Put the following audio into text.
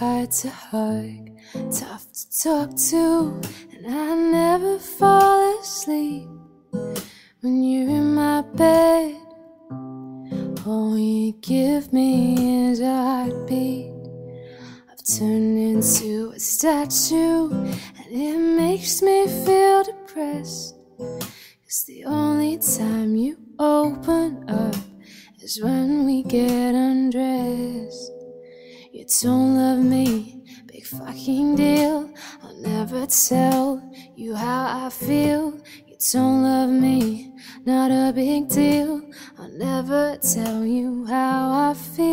hard to hug, tough to talk to, and I never fall asleep when you're in my bed. All you give me is a heartbeat. I've turned into a statue, and it makes me feel depressed. Cause the only time you open up is when we get undressed. You don't love me, big fucking deal. I'll never tell you how I feel. You don't love me, not a big deal. I'll never tell you how I feel.